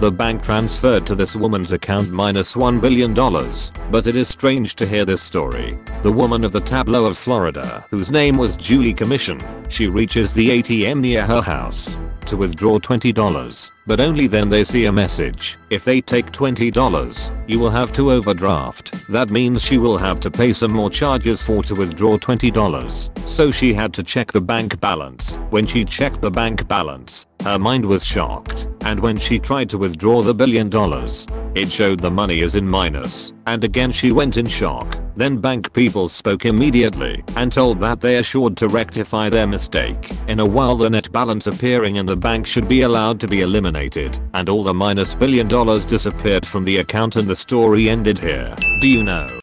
The bank transferred to this woman's account minus $1 billion. But it is strange to hear this story. The woman of the tableau of Florida, whose name was Julie Commission, she reaches the ATM near her house to withdraw $20, but only then they see a message. If they take $20, you will have to overdraft. That means she will have to pay some more charges for to withdraw $20. So she had to check the bank balance. When she checked the bank balance, her mind was shocked. And when she tried to withdraw the billion dollars, it showed the money is in minus. And again she went in shock. Then bank people spoke immediately and told that they assured to rectify their mistake. In a while the net balance appearing in the bank should be allowed to be eliminated and all the minus billion dollars disappeared from the account and the story ended here. Do you know?